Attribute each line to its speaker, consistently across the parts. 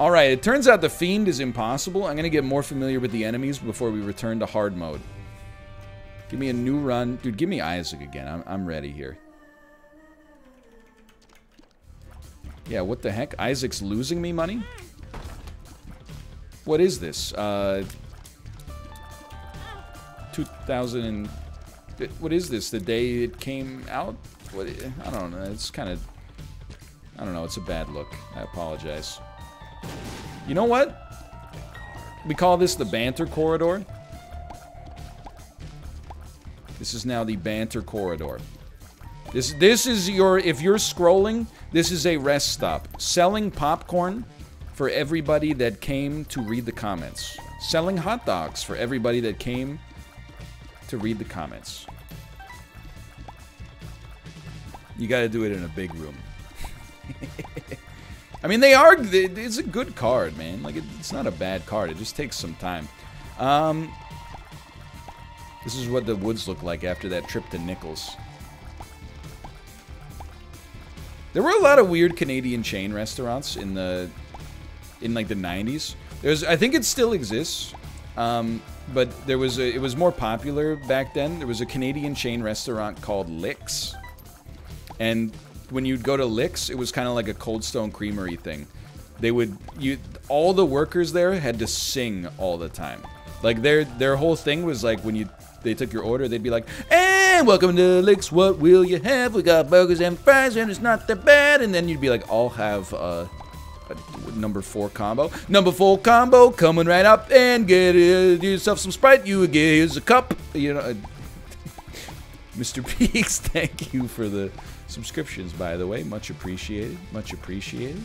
Speaker 1: Alright, it turns out the Fiend is impossible. I'm going to get more familiar with the enemies before we return to hard mode. Give me a new run. Dude, give me Isaac again. I'm, I'm ready here. Yeah, what the heck? Isaac's losing me money? What is this? Uh... 2000 and... What is this? The day it came out? What? I don't know. It's kind of... I don't know. It's a bad look. I apologize. You know what? We call this the banter corridor. This is now the banter corridor. This this is your if you're scrolling, this is a rest stop. Selling popcorn for everybody that came to read the comments. Selling hot dogs for everybody that came to read the comments. You got to do it in a big room. I mean, they are. It's a good card, man. Like, it's not a bad card. It just takes some time. Um, this is what the woods look like after that trip to Nichols. There were a lot of weird Canadian chain restaurants in the, in like the 90s. There's, I think it still exists, um, but there was a, it was more popular back then. There was a Canadian chain restaurant called Licks, and when you'd go to Licks, it was kind of like a Cold Stone Creamery thing. They would you all the workers there had to sing all the time. Like their their whole thing was like when you they took your order, they'd be like, "And welcome to Licks. What will you have? We got burgers and fries, and it's not that bad." And then you'd be like, "I'll have uh, a number four combo. Number four combo coming right up, and get uh, yourself some Sprite. You get here's a cup. You know." Uh, Mr. Peaks, thank you for the subscriptions, by the way. Much appreciated. Much appreciated.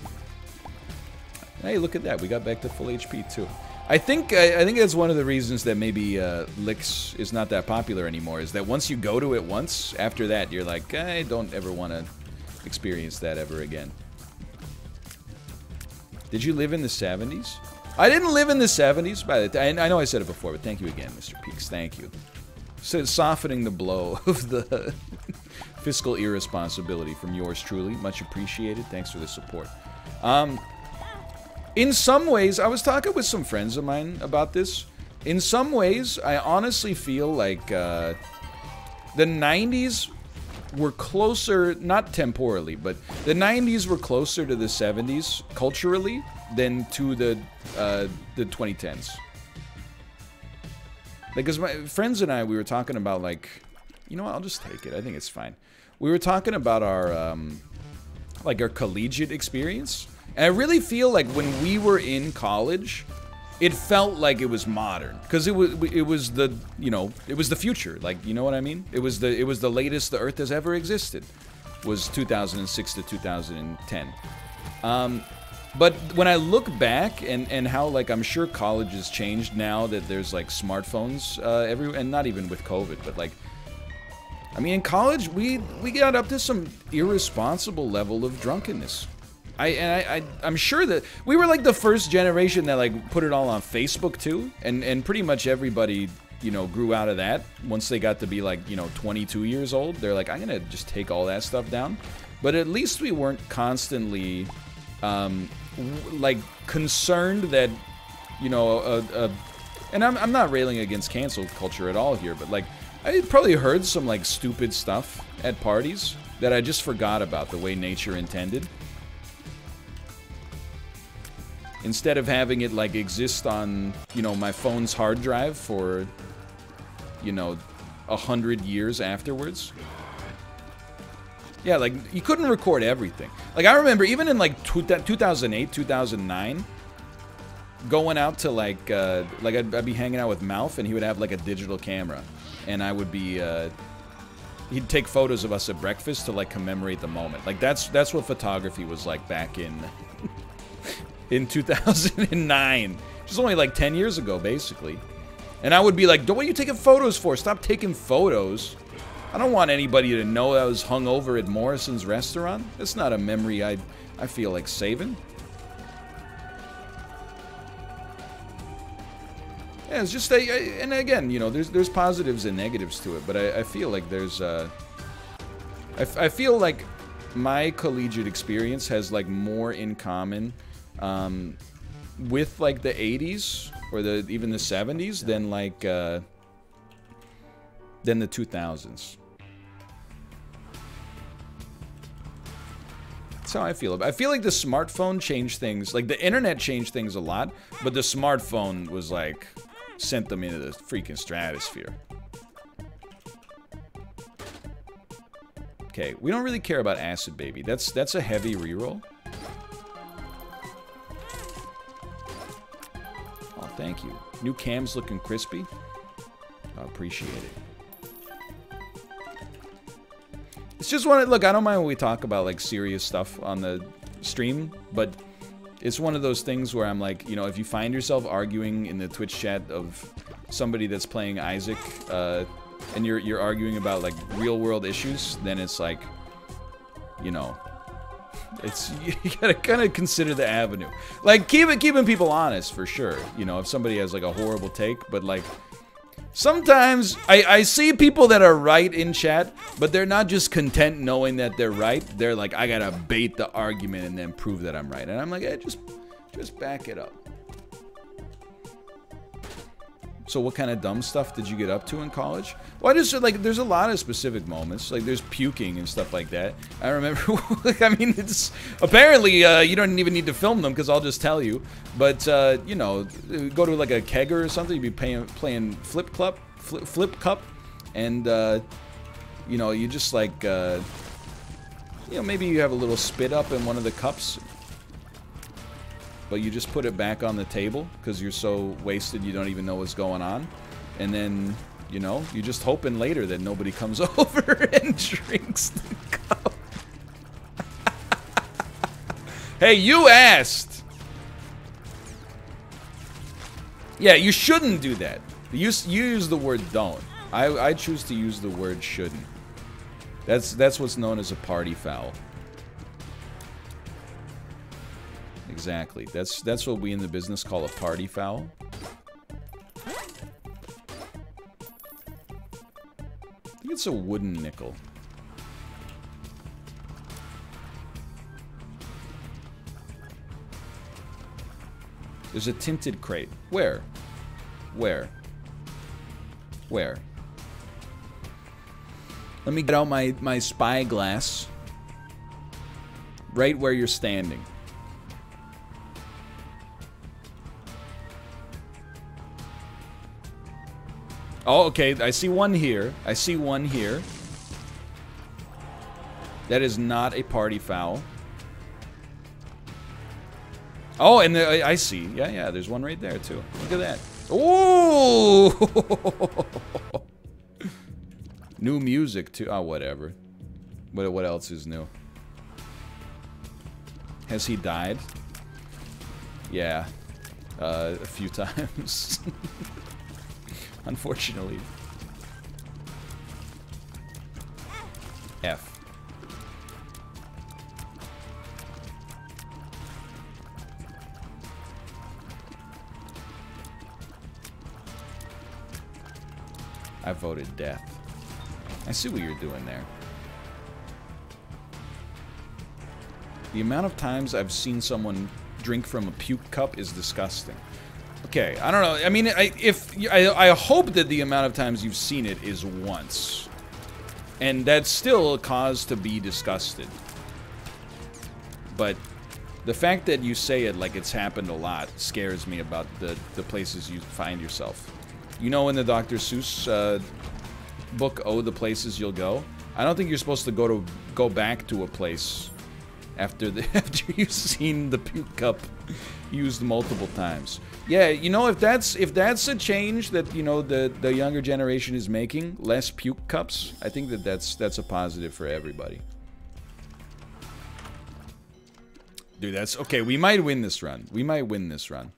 Speaker 1: Hey, look at that. We got back to full HP, too. I think I, I think that's one of the reasons that maybe uh, Licks is not that popular anymore, is that once you go to it once, after that, you're like, I don't ever want to experience that ever again. Did you live in the 70s? I didn't live in the 70s. By the I know I said it before, but thank you again, Mr. Peaks. Thank you. So softening the blow of the fiscal irresponsibility from yours truly. Much appreciated. Thanks for the support. Um, in some ways, I was talking with some friends of mine about this. In some ways, I honestly feel like uh, the 90s were closer, not temporally, but the 90s were closer to the 70s culturally than to the uh, the 2010s. Like, cause my friends and I, we were talking about like, you know what? I'll just take it. I think it's fine we were talking about our um, like our collegiate experience, and I really feel like when we were in college, it felt like it was modern because it was it was the you know it was the future. Like you know what I mean? It was the it was the latest the Earth has ever existed. Was 2006 to 2010. Um, but when I look back and, and how like I'm sure college has changed now that there's like smartphones uh, everywhere, and not even with COVID, but like I mean, in college, we we got up to some irresponsible level of drunkenness. I and I, am sure that we were like the first generation that like put it all on Facebook too, and and pretty much everybody you know grew out of that once they got to be like you know 22 years old. They're like, I'm gonna just take all that stuff down. But at least we weren't constantly um, like concerned that you know a, a and I'm I'm not railing against cancel culture at all here, but like I probably heard some like stupid stuff at parties that I just forgot about the way nature intended. Instead of having it like exist on, you know, my phone's hard drive for, you know, a hundred years afterwards. Yeah, like you couldn't record everything. Like I remember even in like 2008, 2009, going out to like uh, like I'd, I'd, be hanging out with Mouth and he would have like a digital camera and I would be. Uh, he'd take photos of us at breakfast to like commemorate the moment. Like that's that's what photography was like back in in 2009. Just only like 10 years ago, basically. And I would be like, "What are you taking photos for? Stop taking photos." I don't want anybody to know I was hung over at Morrison's restaurant. That's not a memory I I feel like saving. Yeah, it's just a, and again, you know, there's there's positives and negatives to it, but I, I feel like there's uh, I, I feel like my collegiate experience has like more in common um, with like the 80s or the even the 70s than like uh, than the 2000s. That's how I feel. About I feel like the smartphone changed things. Like the internet changed things a lot, but the smartphone was like sent them into the freaking stratosphere. Okay, we don't really care about Acid Baby. That's that's a heavy reroll. Oh, thank you. New cam's looking crispy. I appreciate it. It's just one. Look, I don't mind when we talk about like serious stuff on the stream, but it's one of those things where I'm like, you know, if you find yourself arguing in the Twitch chat of somebody that's playing Isaac, uh, and you're you're arguing about like real world issues, then it's like, you know, it's you gotta kind of consider the avenue. Like keeping keeping people honest for sure. You know, if somebody has like a horrible take, but like sometimes I I see people that are right in chat, but they're not just content knowing that they're right. They're like, I gotta bait the argument and then prove that I'm right. And I'm like, hey, just just back it up. So what kind of dumb stuff did you get up to in college? Well, I just like there's a lot of specific moments. Like there's puking and stuff like that. I remember. like, I mean, it's apparently uh, you don't even need to film them because I'll just tell you. But uh, you know, go to like a kegger or something. You'd be playing playing flip cup, flip, flip cup, and uh, you know you just like uh, you know maybe you have a little spit up in one of the cups but you just put it back on the table because you're so wasted you don't even know what's going on. And then, you know, you're just hoping later that nobody comes over and drinks the cup. hey, you asked! Yeah, you shouldn't do that. You, you use the word don't. I, I choose to use the word shouldn't. That's, that's what's known as a party foul. Exactly. That's that's what we in the business call a party foul. I think it's a wooden nickel. There's a tinted crate. Where? Where? Where? Let me get out my, my spyglass. Right where you're standing. Oh, okay. I see one here. I see one here. That is not a party foul. Oh, and the, I see. Yeah, yeah. There's one right there, too. Look at that. Oh! new music, too. Oh, whatever. What, what else is new? Has he died? Yeah. Uh, a few times. Unfortunately. F. I voted death. I see what you're doing there. The amount of times I've seen someone drink from a puke cup is disgusting. Okay, I don't know. I mean, I, if I, I hope that the amount of times you've seen it is once, and that's still a cause to be disgusted. But the fact that you say it like it's happened a lot scares me about the the places you find yourself. You know, in the Dr. Seuss uh, book, "Oh, the Places You'll Go," I don't think you're supposed to go to go back to a place after the after you've seen the puke cup used multiple times. Yeah, you know, if that's if that's a change that you know the the younger generation is making, less puke cups, I think that that's that's a positive for everybody. Dude, that's okay. We might win this run. We might win this run.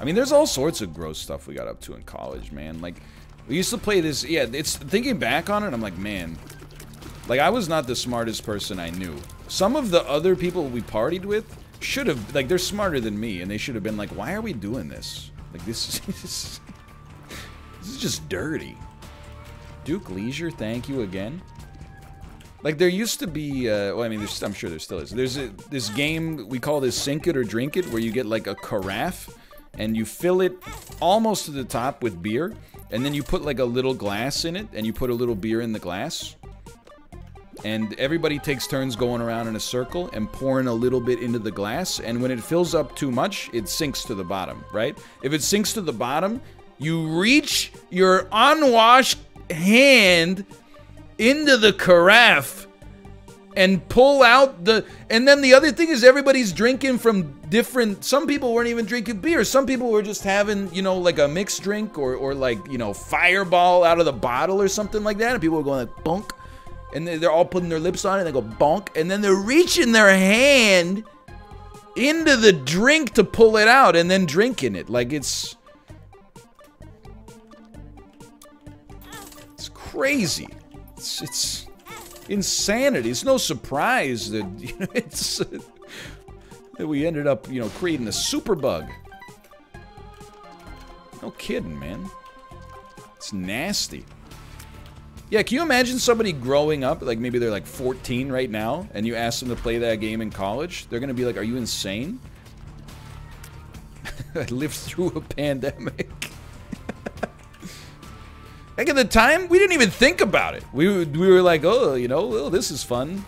Speaker 1: I mean, there's all sorts of gross stuff we got up to in college, man. Like, we used to play this. Yeah, it's thinking back on it. I'm like, man, like I was not the smartest person I knew. Some of the other people we partied with should have, like, they're smarter than me, and they should have been like, why are we doing this? Like, this is, this is just dirty. Duke Leisure, thank you again. Like there used to be, uh, well, I mean, I'm sure there still is. There's a, this game we call this Sink It or Drink It, where you get like a carafe, and you fill it almost to the top with beer, and then you put like a little glass in it, and you put a little beer in the glass, and everybody takes turns going around in a circle and pouring a little bit into the glass, and when it fills up too much, it sinks to the bottom, right? If it sinks to the bottom, you reach your unwashed hand into the carafe and pull out the and then the other thing is everybody's drinking from different some people weren't even drinking beer. Some people were just having you know like a mixed drink or or like you know fireball out of the bottle or something like that. And people were going like bonk and they're all putting their lips on it and they go bonk and then they're reaching their hand into the drink to pull it out and then drinking it like it's it's crazy it's, it's insanity. It's no surprise that you know, it's that we ended up, you know, creating a super bug. No kidding, man. It's nasty. Yeah, can you imagine somebody growing up, like maybe they're like 14 right now, and you ask them to play that game in college? They're gonna be like, "Are you insane?" I lived through a pandemic. Like at the time, we didn't even think about it. We, we were like, oh, you know, oh, this is fun.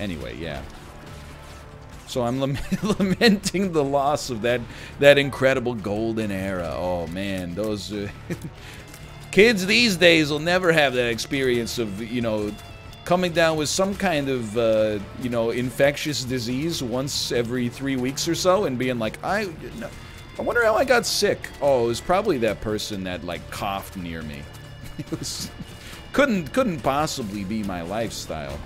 Speaker 1: Anyway, yeah. So I'm lamenting the loss of that that incredible golden era. Oh man, those uh, kids these days will never have that experience of you know coming down with some kind of, uh, you know, infectious disease once every three weeks or so and being like, I, I wonder how I got sick. Oh, it was probably that person that, like, coughed near me. it was, couldn't, couldn't possibly be my lifestyle.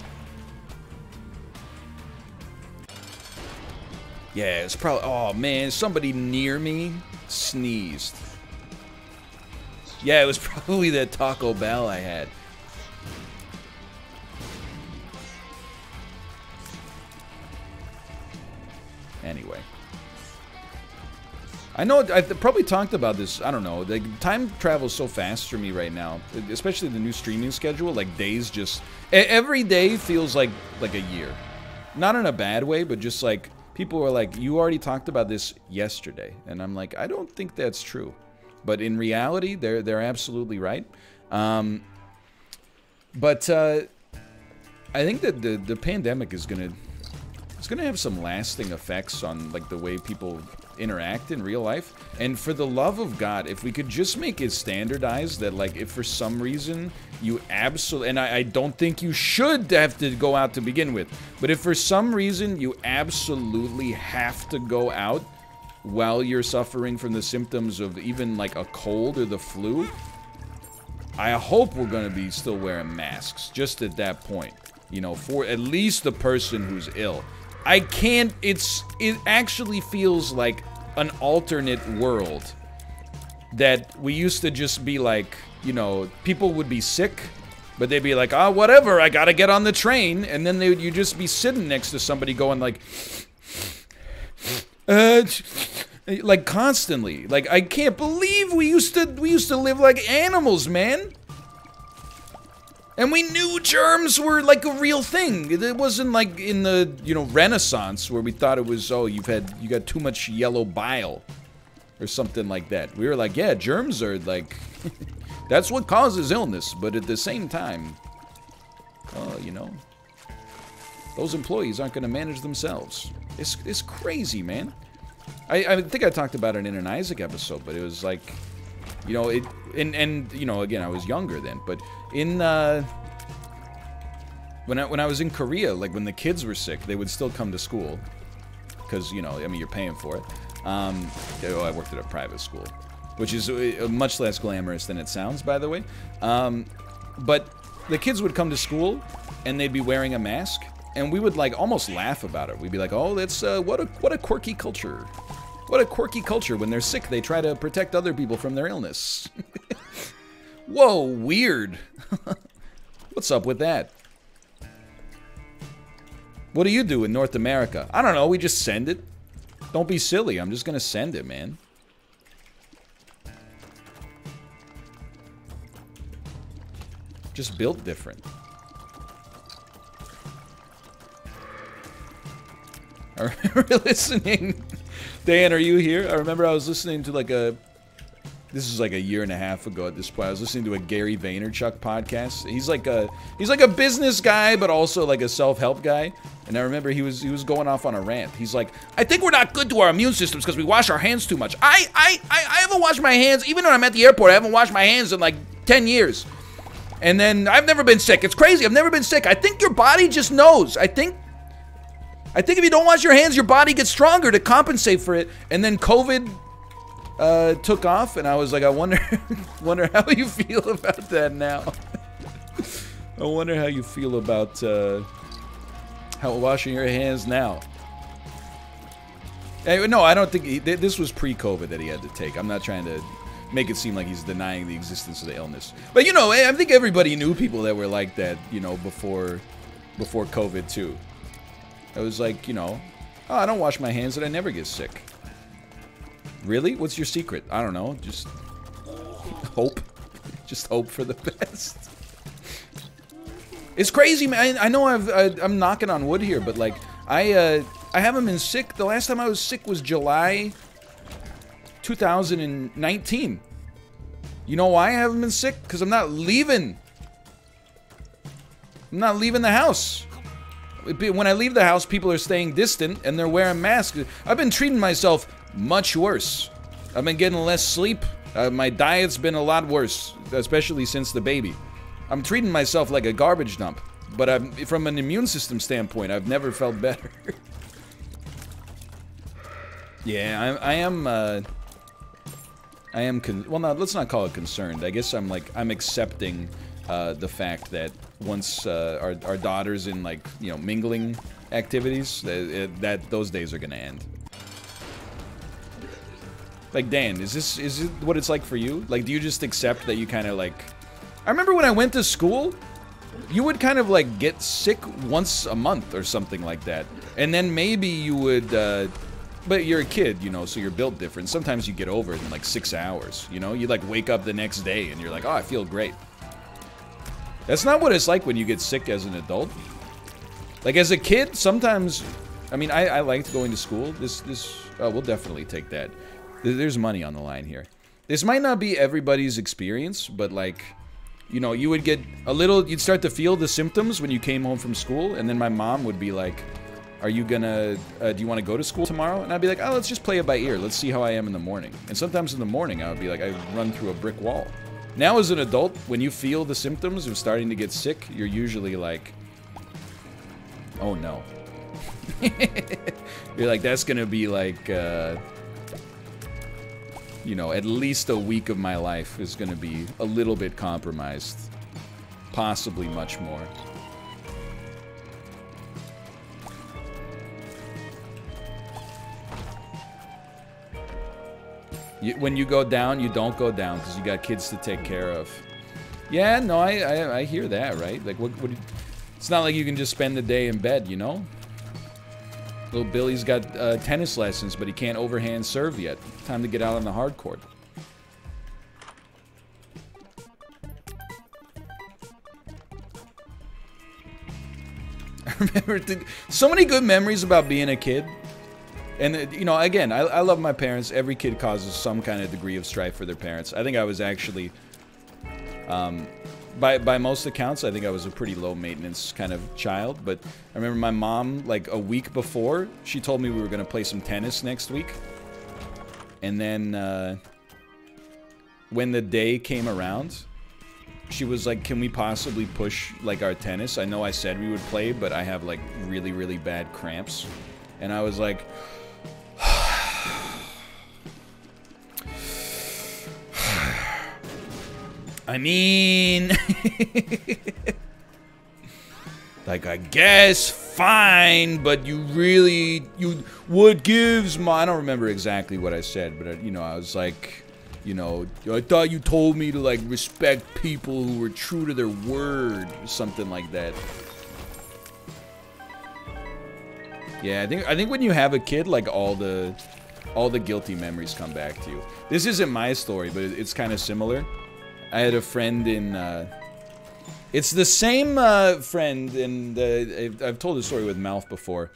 Speaker 1: Yeah, it's probably, oh man, somebody near me sneezed. Yeah, it was probably that Taco Bell I had. Anyway. I know I've probably talked about this. I don't know. Like time travels so fast for me right now, especially the new streaming schedule. Like days just every day feels like like a year. Not in a bad way, but just like people are like, "You already talked about this yesterday," and I'm like, I don't think that's true. But in reality, they're they're absolutely right. Um, but uh, I think that the the pandemic is gonna it's gonna have some lasting effects on like the way people interact in real life. And for the love of God, if we could just make it standardized that like if for some reason you absolutely and I, I, don't think you should have to go out to begin with, but if for some reason you absolutely have to go out while you're suffering from the symptoms of even like a cold or the flu, I hope we're gonna be still wearing masks just at that point. You know, for at least the person who's ill. I can't, it's, it actually feels like an alternate world that we used to just be like, you know, people would be sick, but they'd be like, oh, whatever, I gotta get on the train. And then they would, just be sitting next to somebody going like, uh, like constantly. Like, I can't believe we used to, we used to live like animals, man. And we knew germs were like a real thing. It wasn't like in the, you know, Renaissance where we thought it was, oh, you've had, you got too much yellow bile or something like that. We were like, yeah, germs are like, that's what causes illness. But at the same time, oh, you know, those employees aren't going to manage themselves. It's, it's crazy, man. I, I think I talked about it in an Isaac episode, but it was like, you know, it, and, and, you know, again, I was younger then, but in uh, when I when I was in Korea, like when the kids were sick, they would still come to school because you know, I mean, you're paying for it. Um, oh, I worked at a private school, which is uh, much less glamorous than it sounds, by the way. Um, but the kids would come to school and they'd be wearing a mask, and we would like almost laugh about it. We'd be like, "Oh, that's uh, what a what a quirky culture." What a quirky culture. When they're sick, they try to protect other people from their illness. Whoa, weird. What's up with that? What do you do in North America? I don't know, we just send it. Don't be silly. I'm just going to send it, man. Just build different. Are we listening? Dan, are you here? I remember I was listening to like a this is like a year and a half ago at this point. I was listening to a Gary Vaynerchuk podcast. He's like a he's like a business guy, but also like a self-help guy. And I remember he was he was going off on a rant. He's like, I think we're not good to our immune systems because we wash our hands too much. I, I I I haven't washed my hands even when I'm at the airport. I haven't washed my hands in like 10 years. And then I've never been sick. It's crazy. I've never been sick. I think your body just knows. I think I think if you don't wash your hands, your body gets stronger to compensate for it. And then COVID uh, took off, and I was like, I wonder, wonder how you feel about that now. I wonder how you feel about uh, how washing your hands now. Hey, no, I don't think he, this was pre-COVID that he had to take. I'm not trying to make it seem like he's denying the existence of the illness. But you know, I think everybody knew people that were like that, you know, before before COVID too. I was like, you know, oh, I don't wash my hands and I never get sick. Really? What's your secret? I don't know. Just hope. Just hope for the best. It's crazy, man. I, know I've, I, am knocking on wood here, but like, I, uh, I haven't been sick. The last time I was sick was July 2019. You know why I haven't been sick? Because I'm not leaving. I'm not leaving the house. When I leave the house, people are staying distant and they're wearing masks. I've been treating myself much worse. I've been getting less sleep. Uh, my diet's been a lot worse, especially since the baby. I'm treating myself like a garbage dump. But I'm, from an immune system standpoint, I've never felt better. yeah, I, I am. Uh, I am. well, let's not call it concerned. I guess I'm like I'm accepting uh, the fact that once uh, our, our daughter's in like you know mingling activities that, that those days are gonna end like dan is this is it what it's like for you like do you just accept that you kind of like i remember when i went to school you would kind of like get sick once a month or something like that and then maybe you would uh, but you're a kid you know so you're built different sometimes you get over it in like six hours you know you like wake up the next day and you're like oh i feel great that's not what it's like when you get sick as an adult. Like, as a kid, sometimes... I mean, I, I liked going to school. This, this... Oh, we'll definitely take that. There's money on the line here. This might not be everybody's experience, but, like... You know, you would get a little... You'd start to feel the symptoms when you came home from school, and then my mom would be like... Are you gonna... Uh, do you want to go to school tomorrow? And I'd be like, oh, let's just play it by ear. Let's see how I am in the morning. And sometimes in the morning, I would be like, I run through a brick wall. Now as an adult, when you feel the symptoms of starting to get sick, you're usually like, oh no. you're like, that's gonna be like, uh, you know, at least a week of my life is gonna be a little bit compromised. Possibly much more. You, when you go down, you don't go down because you got kids to take care of. Yeah, no, I, I, I hear that, right? Like, what, what? It's not like you can just spend the day in bed, you know? Little Billy's got uh, tennis lessons, but he can't overhand serve yet. Time to get out on the hard court. I remember so many good memories about being a kid. And, uh, you know, again, I, I love my parents. Every kid causes some kind of degree of strife for their parents. I think I was actually, um, by, by most accounts, I think I was a pretty low maintenance kind of child. But I remember my mom, like a week before, she told me we were going to play some tennis next week. And then uh, when the day came around, she was like, can we possibly push like our tennis? I know I said we would play, but I have like really, really bad cramps. And I was like, I mean... like, I guess, fine, but you really... You... What gives my... I don't remember exactly what I said, but, uh, you know, I was like... You know, I thought you told me to, like, respect people who were true to their word. Something like that. Yeah, I think I think when you have a kid, like all the all the guilty memories come back to you. This isn't my story, but it's kind of similar. I had a friend in uh, It's the same uh, friend, and I've, I've told the story with Mouth before,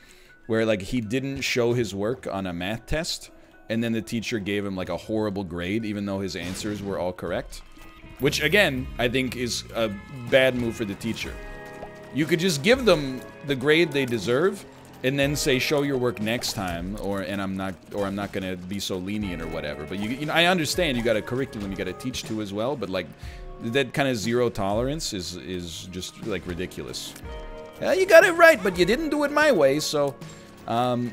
Speaker 1: where like he didn't show his work on a math test, and then the teacher gave him like a horrible grade, even though his answers were all correct. Which again, I think is a bad move for the teacher. You could just give them the grade they deserve, and then say show your work next time or and I'm not or I'm not gonna be so lenient or whatever. But you, you know I understand you got a curriculum you got to teach to as well but like that kind of zero tolerance is is just like ridiculous. Yeah, you got it right but you didn't do it my way so um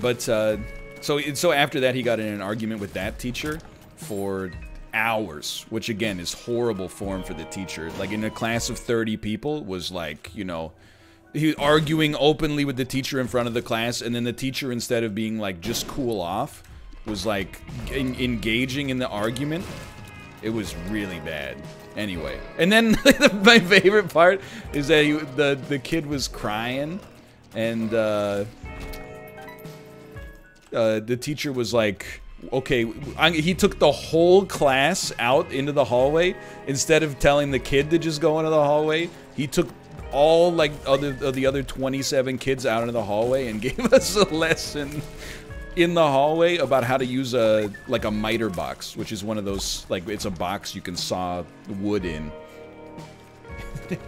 Speaker 1: but uh so so after that he got in an argument with that teacher for hours which again is horrible form for the teacher. Like in a class of 30 people was like you know he was arguing openly with the teacher in front of the class, and then the teacher, instead of being like just cool off, was like en engaging in the argument. It was really bad. Anyway, and then my favorite part is that he, the the kid was crying, and uh, uh, the teacher was like, okay, I, he took the whole class out into the hallway instead of telling the kid to just go into the hallway. He took all like other the other 27 kids out into the hallway and gave us a lesson in the hallway about how to use a like a miter box, which is one of those like it's a box you can saw wood in.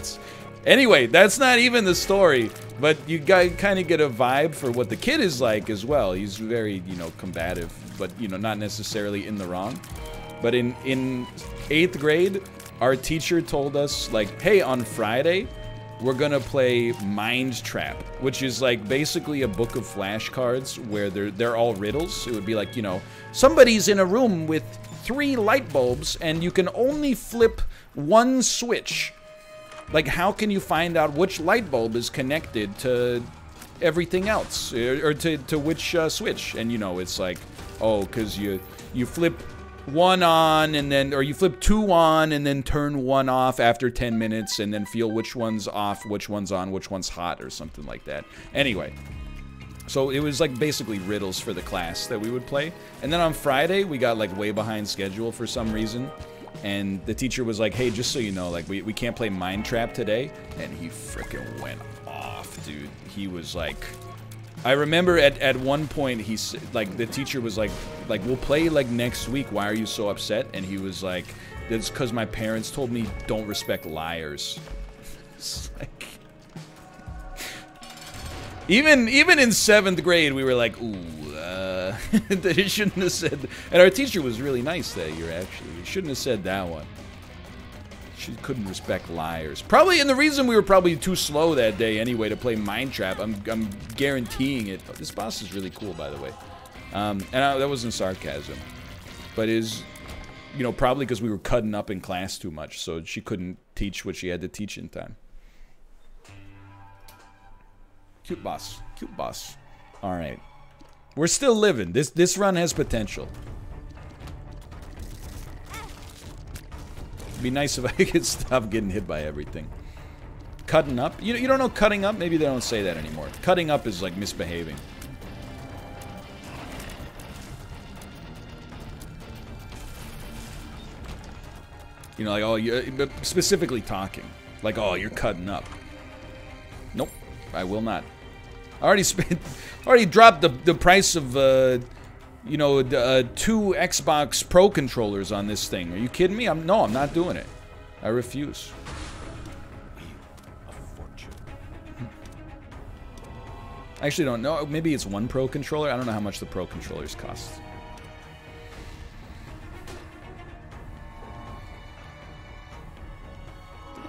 Speaker 1: anyway, that's not even the story, but you kind of get a vibe for what the kid is like as well. He's very, you know, combative, but you know, not necessarily in the wrong. But in in 8th grade, our teacher told us like, "Hey, on Friday, we're gonna play MindTrap, which is like basically a book of flashcards where they're they're all riddles. It would be like, you know, somebody's in a room with three light bulbs and you can only flip one switch. Like how can you find out which light bulb is connected to everything else or, or to, to which uh, switch? And you know, it's like, oh, cuz you you flip one on and then, or you flip two on and then turn one off after 10 minutes and then feel which one's off, which one's on, which one's hot or something like that. Anyway, so it was like basically riddles for the class that we would play. And then on Friday, we got like way behind schedule for some reason. And the teacher was like, hey, just so you know, like we, we can't play MindTrap today. And he freaking went off, dude. He was like, I remember at, at one point he's like the teacher was like like we'll play like next week. Why are you so upset? And he was like, it's because my parents told me don't respect liars. like even even in seventh grade we were like ooh uh, that he shouldn't have said. And our teacher was really nice that year actually. He shouldn't have said that one. She couldn't respect liars. Probably, and the reason we were probably too slow that day anyway to play MindTrap, I'm, I'm guaranteeing it. This boss is really cool, by the way. Um, and I, that wasn't sarcasm. But is, you know, probably because we were cutting up in class too much, so she couldn't teach what she had to teach in time. Cute boss. Cute boss. All right. We're still living. This this run has potential. It'd be nice if I could stop getting hit by everything. Cutting up? You, you don't know cutting up? Maybe they don't say that anymore. Cutting up is like misbehaving. You know, like, oh, you specifically talking. Like, oh, you're cutting up. Nope, I will not. I already spent, already dropped the, the price of, uh, you know, uh, two Xbox Pro controllers on this thing. Are you kidding me? I'm no, I'm not doing it. I refuse. I actually don't know. Maybe it's one Pro controller. I don't know how much the Pro controllers cost.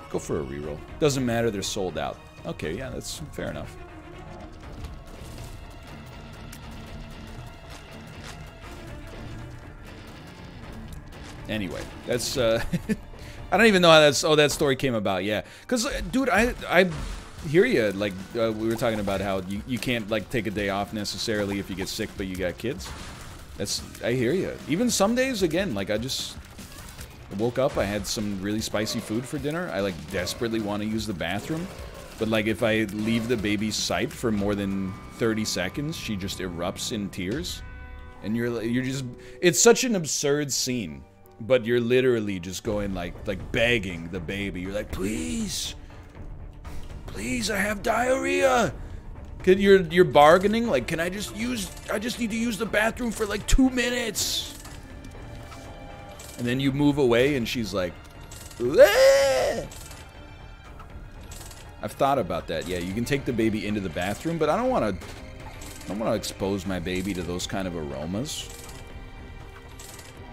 Speaker 1: Go for a reroll. Doesn't matter. They're sold out. Okay, yeah, that's fair enough. Anyway, that's, uh, I don't even know how that's, oh, that story came about, yeah. Because, uh, dude, I, I hear you, like, uh, we were talking about how you, you can't, like, take a day off necessarily if you get sick, but you got kids. That's, I hear you. Even some days, again, like, I just woke up, I had some really spicy food for dinner. I, like, desperately want to use the bathroom. But, like, if I leave the baby's sight for more than 30 seconds, she just erupts in tears. And you're, you're just, it's such an absurd scene but you're literally just going like like begging the baby. You're like, please, please, I have diarrhea. Can you're you're bargaining like, can I just use? I just need to use the bathroom for like two minutes. And then you move away, and she's like, I've thought about that. Yeah, you can take the baby into the bathroom, but I don't want to. I don't want to expose my baby to those kind of aromas.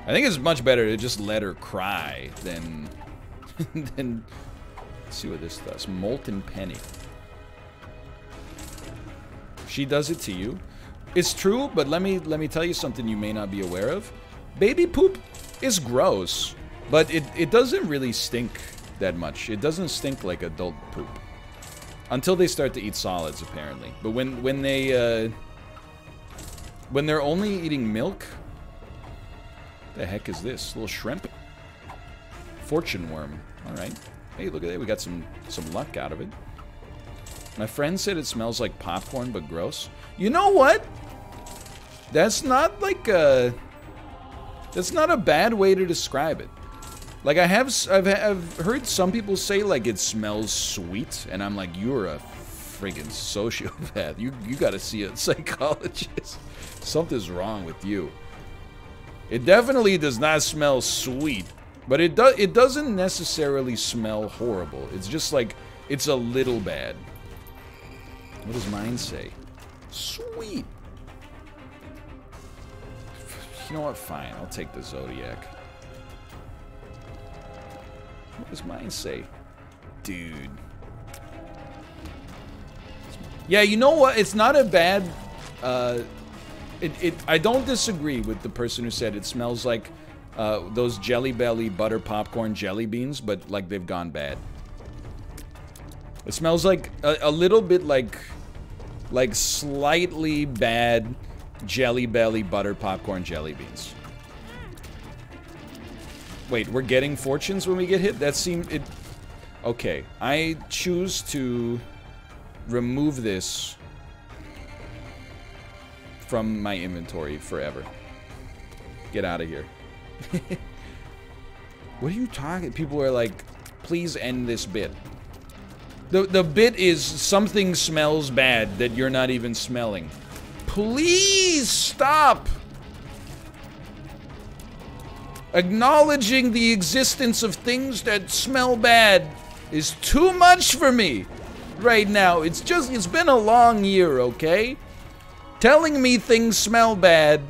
Speaker 1: I think it's much better to just let her cry than than see what this does. Molten penny. She does it to you. It's true, but let me let me tell you something you may not be aware of. Baby poop is gross, but it, it doesn't really stink that much. It doesn't stink like adult poop. Until they start to eat solids, apparently. But when, when they, uh, When they're only eating milk... The heck is this? Little shrimp? Fortune worm. Alright. Hey, look at that. We got some, some luck out of it. My friend said it smells like popcorn, but gross. You know what? That's not like a... That's not a bad way to describe it. Like I have, I've, I've heard some people say like it smells sweet, and I'm like, you're a friggin' sociopath. You you got to see a psychologist. Something's wrong with you. It definitely does not smell sweet, but it does. It doesn't necessarily smell horrible. It's just like it's a little bad. What does mine say? Sweet. You know what? Fine. I'll take the Zodiac. What does mine say? Dude. Yeah, you know what? It's not a bad... Uh, it, it, I don't disagree with the person who said it smells like uh, those Jelly Belly butter popcorn jelly beans, but like they've gone bad. It smells like a, a little bit like like slightly bad Jelly Belly butter popcorn jelly beans. Wait, we're getting fortunes when we get hit? That seemed... it. Okay, I choose to remove this from my inventory forever. Get out of here. what are you talking? People are like, please end this bit. The, the bit is something smells bad that you're not even smelling. Please stop! Acknowledging the existence of things that smell bad is too much for me right now. It's just, it's been a long year, okay? Telling me things smell bad.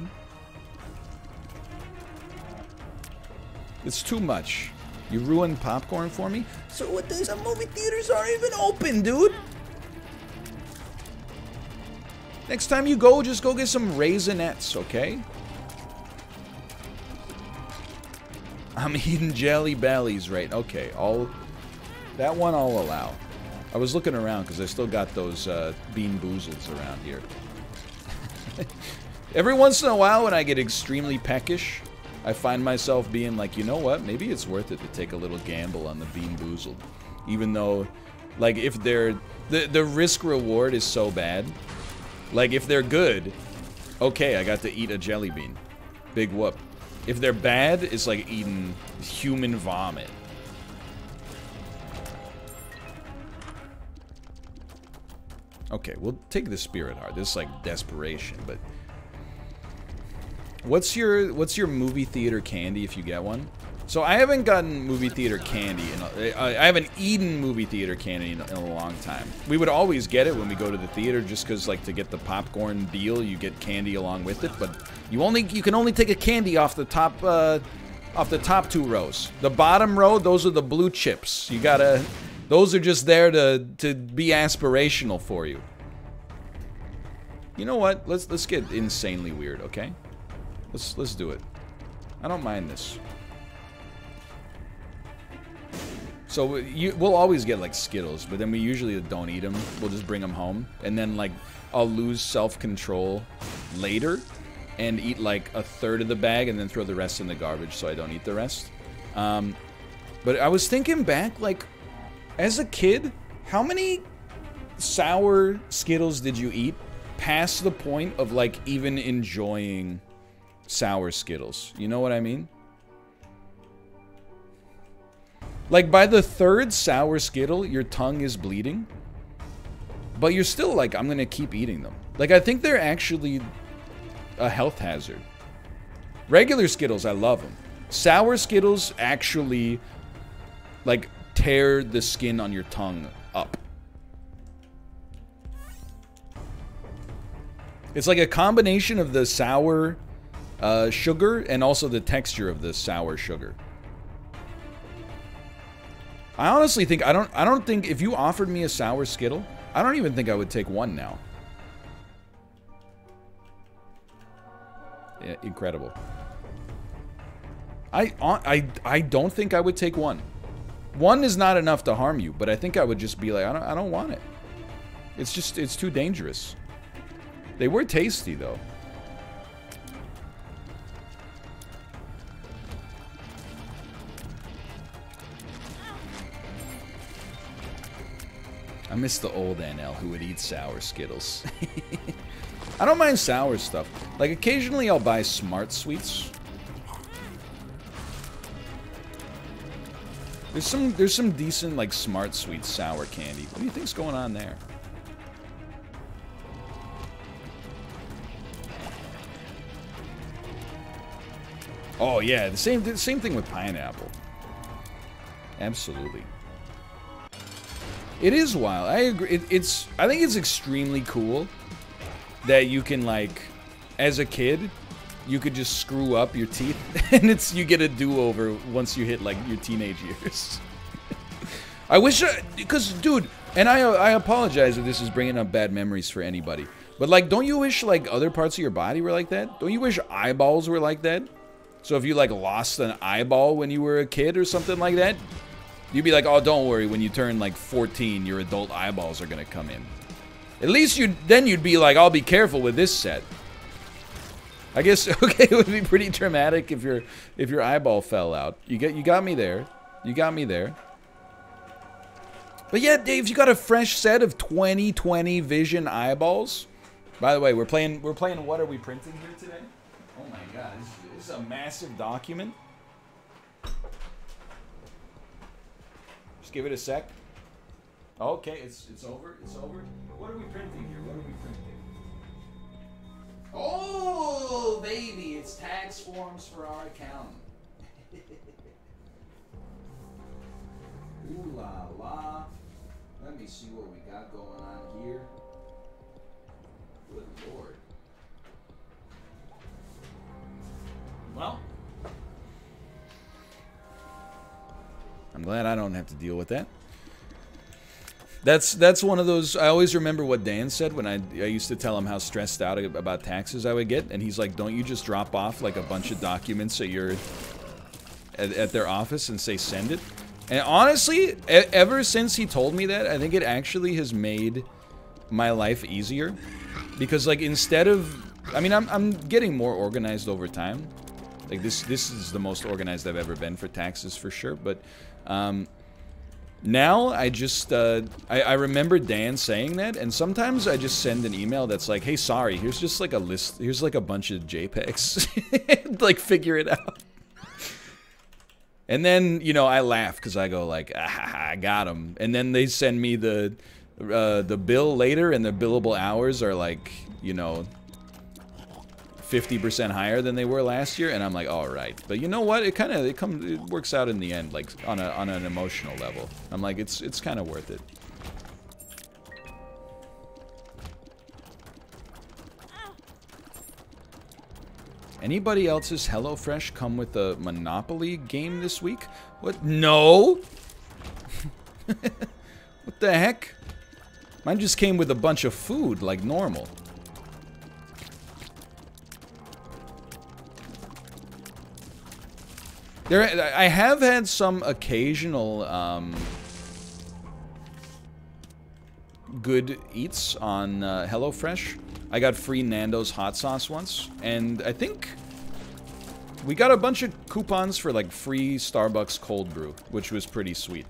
Speaker 1: It's too much. You ruined popcorn for me? So what these movie theaters aren't even open, dude? Next time you go, just go get some Raisinets, okay? I'm eating jelly bellies, right? Okay, all that one I'll allow. I was looking around because I still got those uh, bean boozles around here. Every once in a while, when I get extremely peckish, I find myself being like, you know what? Maybe it's worth it to take a little gamble on the BeanBoozled, even though, like, if they're the the risk reward is so bad. Like, if they're good, okay, I got to eat a jelly bean. Big whoop. If they're bad, it's like eating human vomit. Okay, we'll take the spirit heart. This is like desperation, but what's your what's your movie theater candy if you get one? So I haven't gotten movie theater candy. In a, I haven't eaten movie theater candy in a, in a, long time. We would always get it when we go to the theater, just because like to get the popcorn deal, you get candy along with it. But you only you can only take a candy off the top uh, off the top two rows. The bottom row, those are the blue chips. You gotta. Those are just there to to be aspirational for you. You know what? Let's let's get insanely weird, okay? Let's let's do it. I don't mind this. So you, we'll always get like Skittles, but then we usually don't eat them. We'll just bring them home, and then like I'll lose self-control later and eat like a third of the bag, and then throw the rest in the garbage so I don't eat the rest. Um, but I was thinking back, like as a kid, how many sour Skittles did you eat past the point of like even enjoying sour Skittles? You know what I mean? Like, by the third sour Skittle, your tongue is bleeding. But you're still like, I'm to keep eating them. Like, I think they're actually a health hazard. Regular Skittles, I love them. Sour Skittles actually, like, tear the skin on your tongue up. It's like a combination of the sour uh, sugar and also the texture of the sour sugar. I honestly think I don't I don't think if you offered me a sour Skittle, I don't even think I would take one now. Yeah, incredible. I I I don't think I would take one. One is not enough to harm you, but I think I would just be like I don't I don't want it. It's just it's too dangerous. They were tasty though. I miss the old NL who would eat sour Skittles. I don't mind sour stuff. Like, occasionally I'll buy Smart Sweets. There's some there's some decent, like, Smart Sweet sour candy. What do you think's going on there? Oh, yeah, the same, the same thing with pineapple. Absolutely. It is wild. I agree. It, it's. I think it's extremely cool that you can like, as a kid, you could just screw up your teeth, and it's you get a do-over once you hit like your teenage years. I wish, uh, because dude, and I uh, I apologize if this is bringing up bad memories for anybody, but like, don't you wish like other parts of your body were like that? Don't you wish eyeballs were like that? So if you like lost an eyeball when you were a kid or something like that, You'd be like, oh, don't worry. When you turn like 14, your adult eyeballs are gonna come in. At least you then you'd be like, I'll be careful with this set. I guess okay, it would be pretty dramatic if your if your eyeball fell out. You get you got me there. You got me there. But yeah, Dave, you got a fresh set of 2020 Vision eyeballs. By the way, we're playing we're playing what are we printing here today? Oh my god, this, is a massive document. Just give it a sec. Okay, it's it's over. It's over. What are we printing here? What are we printing? Oh, baby, it's tax forms for our account. Ooh la la. Let me see what we got going on here. Good lord. Well, I'm glad I don't have to deal with that. That's that's one of those. I always remember what Dan said when I I used to tell him how stressed out about taxes I would get, and he's like, "Don't you just drop off like a bunch of documents at your at, at their office and say send it?" And honestly, ever since he told me that, I think it actually has made my life easier because like instead of I mean I'm I'm getting more organized over time. Like this this is the most organized I've ever been for taxes for sure, but um, now I just, uh, I, I, remember Dan saying that, and sometimes I just send an email that's like, hey, sorry, here's just like a list, here's like a bunch of JPEGs, like figure it out. And then, you know, I laugh because I go like, ah, I got them. And then they send me the, uh, the bill later, and the billable hours are like, you know, 50% higher than they were last year, and I'm like, all right. But you know what? It kind of it comes it works out in the end, like on a on an emotional level. I'm like, it's it's kind of worth it. Anybody else's HelloFresh come with a Monopoly game this week? What? No. what the heck? Mine just came with a bunch of food, like normal. There, I have had some occasional um, good eats on uh, HelloFresh. I got free Nando's hot sauce once, and I think we got a bunch of coupons for like free Starbucks cold brew, which was pretty sweet.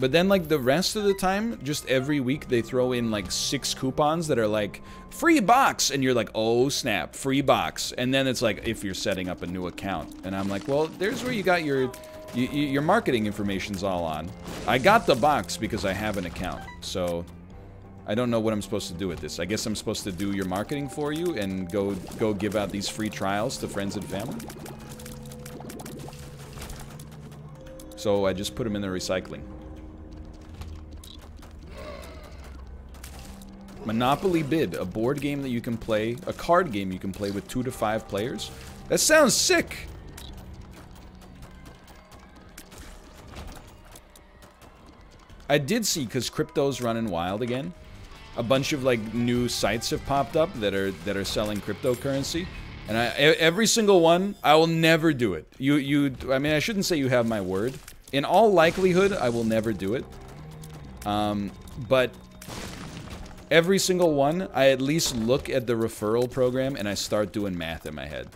Speaker 1: But then, like, the rest of the time, just every week, they throw in, like, six coupons that are, like, free box! And you're like, oh, snap, free box. And then it's like, if you're setting up a new account. And I'm like, well, there's where you got your You, you, your marketing information's all on. I got the box because I have an account, so I don't know what I'm supposed to do with this. I guess I'm supposed to do your marketing for you and go go give out these free trials to friends and family. So I just put them in the recycling. Monopoly Bid, a board game that you can play, a card game you can play with two to five players. That sounds sick! I did see, because crypto's running wild again, a bunch of like new sites have popped up that are that are selling cryptocurrency. And I, every single one, I will never do it. You, you, I mean, I shouldn't say you have my word. In all likelihood, I will never do it. Um, but every single one, I at least look at the referral program and I start doing math in my head.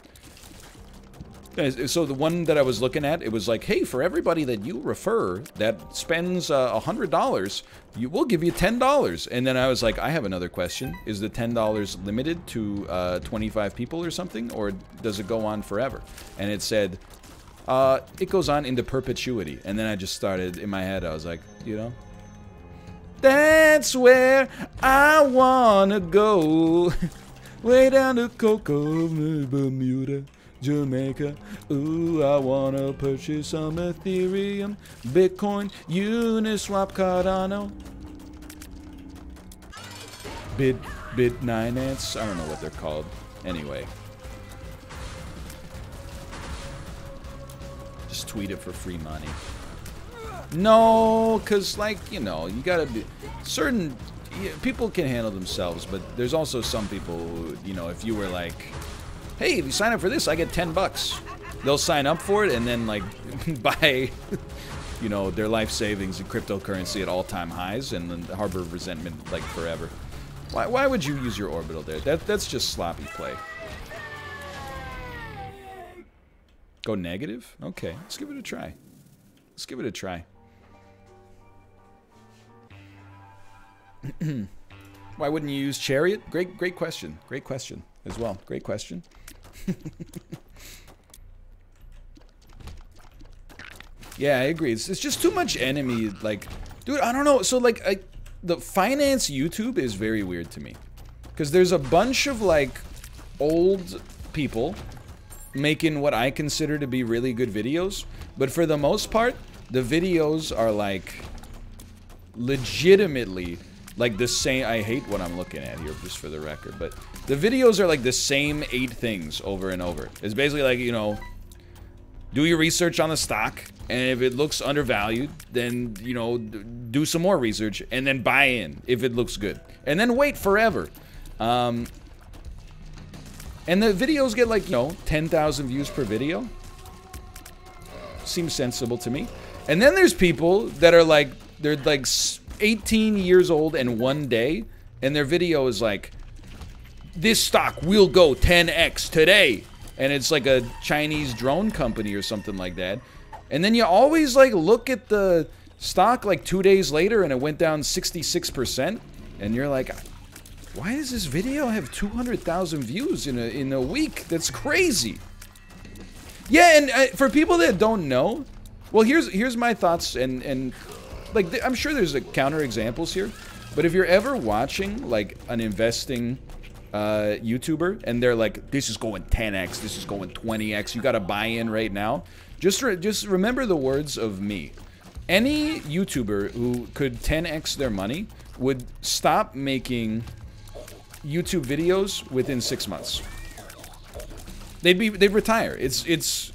Speaker 1: So the one that I was looking at, it was like, hey, for everybody that you refer that spends uh, a uh, $100, you will give you $10. And then I was like, I have another question. Is the $10 limited to uh, 25 people or something? Or does it go on forever? And it said, uh, it goes on into perpetuity. And then I just started, in my head, I was like, you know, that's where I wanna go. Way down to Coco, Bermuda. Jamaica. Ooh, I wanna purchase some Ethereum, Bitcoin, Uniswap, Cardano. Bid, bid nine ants. I don't know what they're called. Anyway. Just tweet it for free money. No, because, like, you know, you gotta be... Certain... people can handle themselves, but there's also some people who, you know, if you were like hey, if you sign up for this, I get 10 bucks. They'll sign up for it and then, like, buy, you know, their life savings in cryptocurrency at all-time highs and then harbor resentment, like, forever. Why, why would you use your orbital there? That, that's just sloppy play. Go negative? Okay, let's give it a try. Let's give it a try. Why wouldn't you use Chariot? Great, great question. Great question as well. Great question. yeah, I agree. It's, it's, just too much enemy. Like, dude, I don't know. So, like, I, the finance YouTube is very weird to me. Because there's a bunch of, like, old people making what I consider to be really good videos. But for the most part, the videos are, like, legitimately like the same I hate what I'm looking at here just for the record but the videos are like the same eight things over and over. It's basically like you know do your research on the stock and if it looks undervalued then you know do some more research and then buy in if it looks good and then wait forever. Um, and the videos get like you know 10,000 views per video. Seems sensible to me. And then there's people that are like they're like 18 years old and one day, and their video is like, this stock will go 10x today. And it's like a Chinese drone company or something like that. And then you always like look at the stock like two days later and it went down 66%. And you're like, why does this video have 200,000 views in a, in a week? That's crazy. Yeah, and uh, for people that don't know, well, here's here's my thoughts and and like I'm sure there's a counter examples here, but if you're ever watching like an investing uh, YouTuber and they're like, this is going 10x, this is going 20x, you got to buy in right now. Just re just remember the words of me. Any YouTuber who could 10x their money would stop making YouTube videos within six months. They'd be they'd retire. It's it's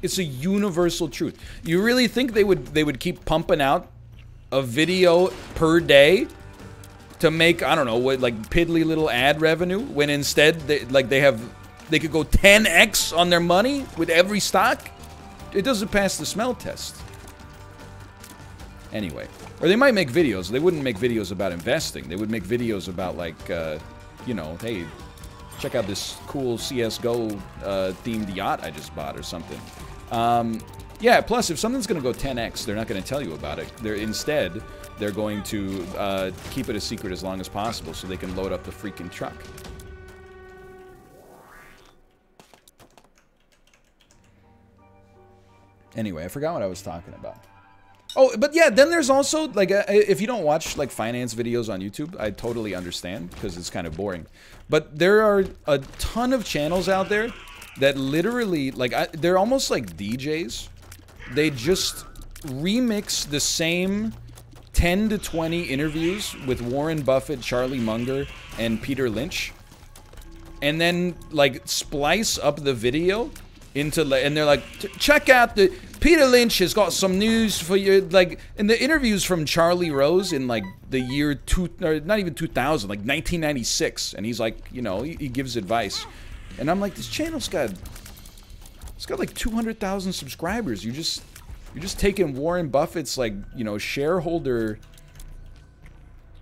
Speaker 1: it's a universal truth. You really think they would they would keep pumping out a video per day to make I don't know what like piddly little ad revenue when instead they like they have they could go 10x on their money with every stock. It doesn't pass the smell test. Anyway, or they might make videos. They wouldn't make videos about investing. They would make videos about like uh, you know, hey, check out this cool CS:GO uh, themed yacht I just bought or something. Um, yeah, plus if something's going to go 10x, they're not going to tell you about it. They're instead they're going to uh, keep it a secret as long as possible so they can load up the freaking truck. Anyway, I forgot what I was talking about. Oh, but yeah, then there's also, like, uh, if you don't watch, like, finance videos on YouTube, I totally understand, because it's kind of boring. But there are a ton of channels out there that literally, like, I, they're almost like DJs. They just remix the same 10 to 20 interviews with Warren Buffett, Charlie Munger, and Peter Lynch. And then, like, splice up the video into, and they're like, check out the, Peter Lynch has got some news for you. Like, in the interviews from Charlie Rose in, like, the year two, or not even 2000, like 1996. And he's like, you know, he, he gives advice. And I'm like, this channel's got, it's got like 200,000 subscribers. You just, you're just taking Warren Buffett's like, you know, shareholder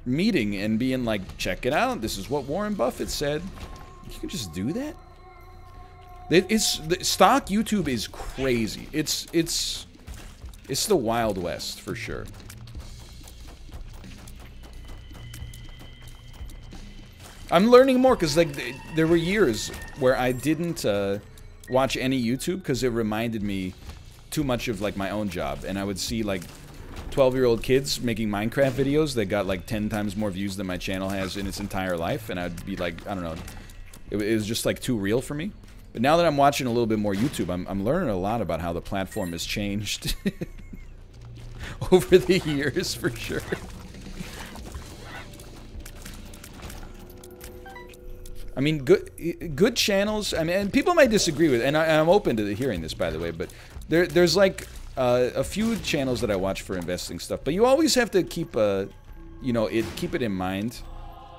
Speaker 1: meeting and being like, check it out. This is what Warren Buffett said. You can just do that? It's the stock YouTube is crazy. It's it's it's the Wild West for sure. I'm learning more because like there were years where I didn't uh, watch any YouTube because it reminded me too much of like my own job, and I would see like 12 year old kids making Minecraft videos that got like 10 times more views than my channel has in its entire life, and I'd be like, I don't know, it, it was just like too real for me. But now that I'm watching a little bit more YouTube, I'm, I'm learning a lot about how the platform has changed over the years for sure. I mean, good good channels. I mean, and people might disagree with, and I, am open to hearing this, by the way. But there, there's like uh, a few channels that I watch for investing stuff. But you always have to keep a, uh, you know, it keep it in mind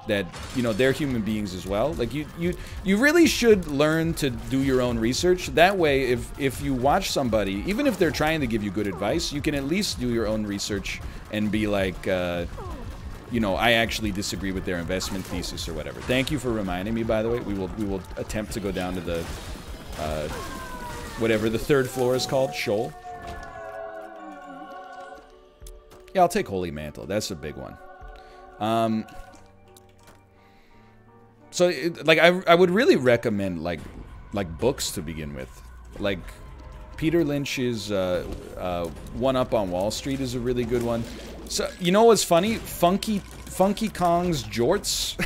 Speaker 1: that you know they're human beings as well. Like you, you, you really should learn to do your own research. That way, if if you watch somebody, even if they're trying to give you good advice, you can at least do your own research and be like. Uh, you know, I actually disagree with their investment thesis or whatever. Thank you for reminding me, by the way. We will we will attempt to go down to the uh, whatever the third floor is called, Sheol. Yeah, I'll take Holy Mantle. That's a big one. Um, so, it, like, I, I would really recommend, like, like books to begin with. Like, Peter Lynch's uh, uh, One Up on Wall Street is a really good one. So you know what's funny? Funky Funky Kong's jorts,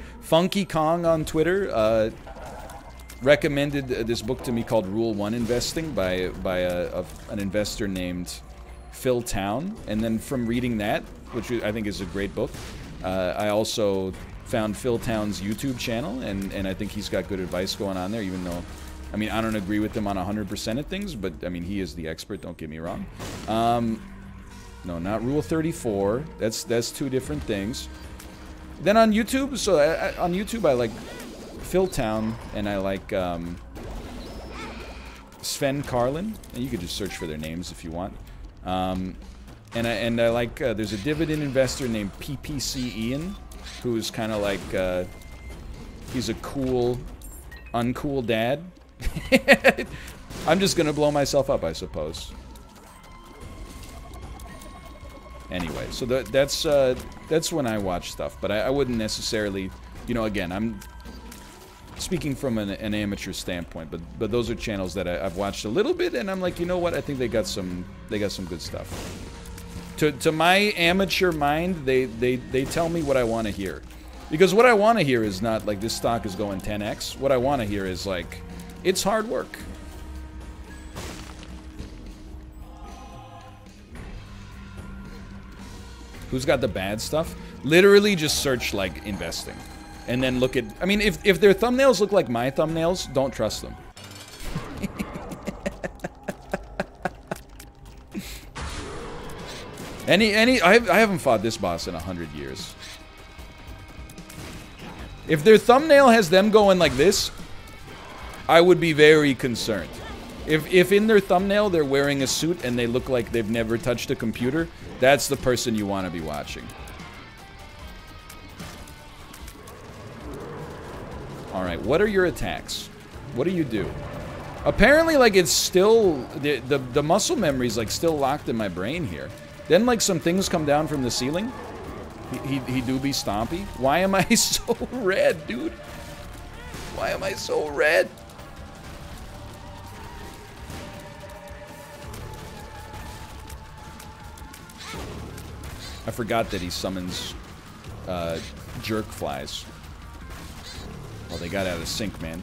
Speaker 1: Funky Kong on Twitter uh, recommended this book to me called Rule One Investing by by a, a, an investor named Phil Town. And then from reading that, which I think is a great book, uh, I also found Phil Town's YouTube channel, and and I think he's got good advice going on there, even though. I mean, I don't agree with him on 100% of things, but I mean, he is the expert, don't get me wrong. Um, no, not Rule 34. That's that's two different things. Then on YouTube, so I, I, on YouTube I like Phil Town and I like um, Sven Carlin, and you could just search for their names if you want. Um, and I and I like uh, there's a dividend investor named PPC Ian, who's kind of like uh, he's a cool, uncool dad. I'm just gonna blow myself up, I suppose. Anyway. So that, that's uh, that's when I watch stuff, but I, I, wouldn't necessarily, you know, again, I'm speaking from an, an amateur standpoint, but but those are channels that I, have watched a little bit, and I'm like, you know what, I think they got some they got some good stuff. To to my amateur mind, they they they tell me what I want to hear, because what I want to hear is not like this stock is going 10x. What I want to hear is like, it's hard work. Who's got the bad stuff? Literally just search like investing. And then look at I mean if if their thumbnails look like my thumbnails, don't trust them. any any I I haven't fought this boss in a hundred years. If their thumbnail has them going like this, I would be very concerned. If, if in their thumbnail they're wearing a suit and they look like they've never touched a computer, that's the person you want to be watching. Alright, what are your attacks? What do you do? Apparently, like, it's still... The, the, the muscle memory is, like, still locked in my brain here. Then, like, some things come down from the ceiling. He, he, he do be stompy. Why am I so red, dude? Why am I so red? I forgot that he summons uh, jerk flies. Well, they got out of sync, man.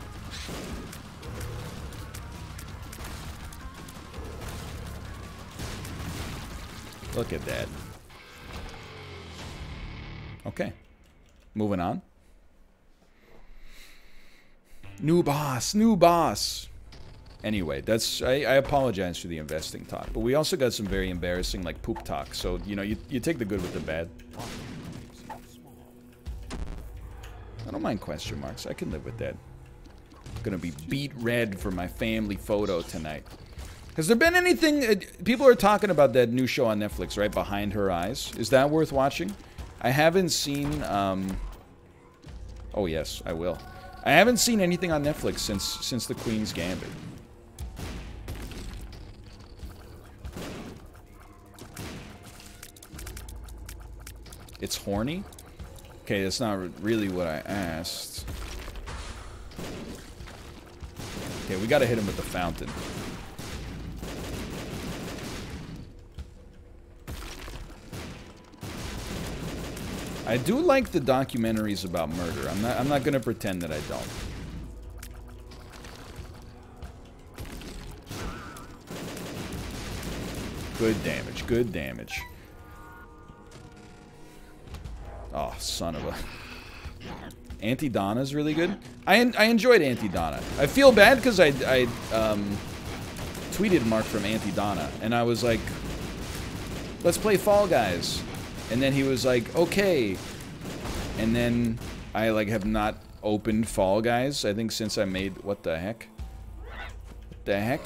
Speaker 1: Look at that. Okay. Moving on. New boss, new boss. Anyway, that's I, I, apologize for the investing talk, but we also got some very embarrassing like poop talk. So you know, you you take the good with the bad. I don't mind question marks. I can live with that. I'm gonna be beet red for my family photo tonight. Has there been anything... Uh, people are talking about that new show on Netflix, right? Behind Her Eyes. Is that worth watching? I haven't seen... Um, oh, yes, I will. I haven't seen anything on Netflix since since The Queen's Gambit. It's horny? Okay, that's not really what I asked. Okay, we gotta hit him with the fountain. I do like the documentaries about murder. I'm not I'm not gonna pretend that I don't. Good damage, good damage. Son of a... Aunty Donna's really good. I, I enjoyed Aunty Donna. I feel bad because I, I um, tweeted Mark from Aunty Donna, and I was like, let's play Fall Guys. And then he was like, okay. And then I like have not opened Fall Guys, I think since I made, what the heck? The heck?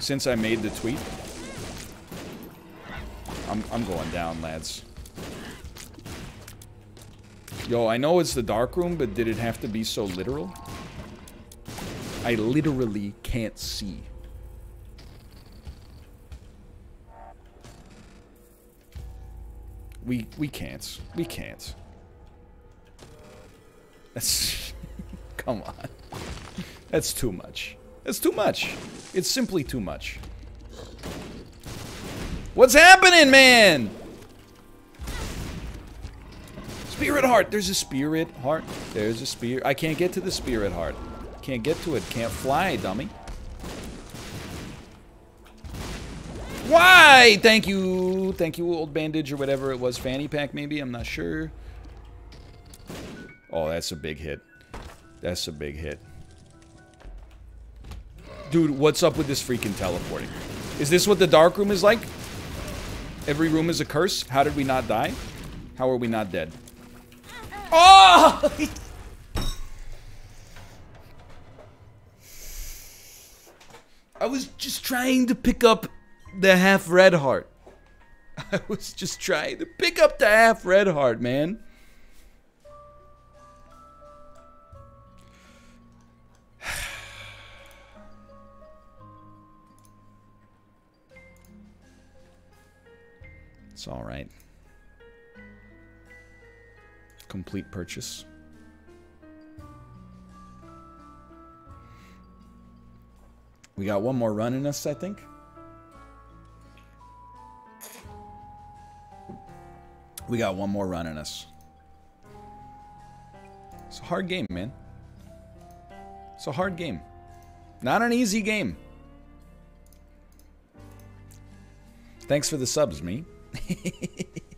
Speaker 1: Since I made the tweet. I'm, I'm going down, lads. Yo, I know it's the dark room, but did it have to be so literal? I literally can't see. We we can't. We can't. That's come on. That's too much. That's too much. It's simply too much. What's happening, man? Spirit heart. There's a spirit heart. There's a spear. I can't get to the spirit heart. Can't get to it. Can't fly, dummy. Why? Thank you. Thank you, old bandage or whatever it was. Fanny pack, maybe? I'm not sure. Oh, that's a big hit. That's a big hit. Dude, what's up with this freaking teleporting? Is this what the dark room is like? Every room is a curse? How did we not die? How are we not dead? Oh! I was just trying to pick up the half red heart. I was just trying to pick up the half red heart, man. It's all right. Complete purchase. We got one more run in us, I think. We got one more run in us. It's a hard game, man. It's a hard game. Not an easy game. Thanks for the subs, me.